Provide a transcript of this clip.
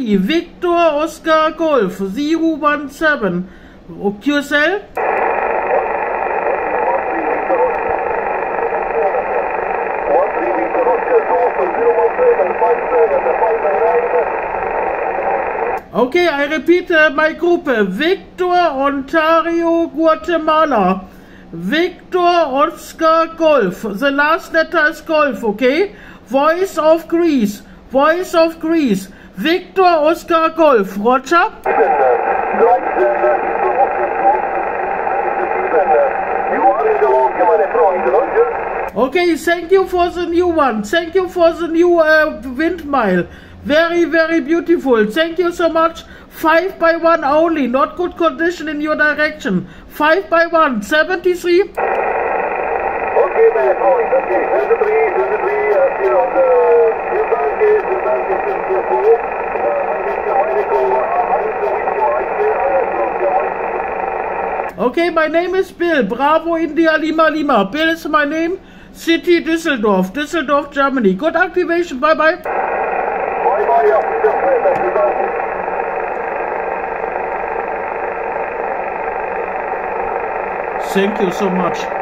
Victor Oscar Golf 017. QSL? Okay, I repeat uh, my group. Victor Ontario Guatemala. Victor Oscar Golf. The last letter is Golf, okay? Voice of Greece. Voice of Greece. Victor Oscar Golf. Roger? Okay, thank you for the new one. Thank you for the new uh, windmill. Very, very beautiful. Thank you so much. Five by one only. Not good condition in your direction. Five by one. 73. Okay, man. Okay. 23, Okay, my name is Bill. Bravo India Lima Lima. Bill is my name. City Düsseldorf. Düsseldorf, Germany. Good activation. Bye bye. Bye bye. Thank you so much.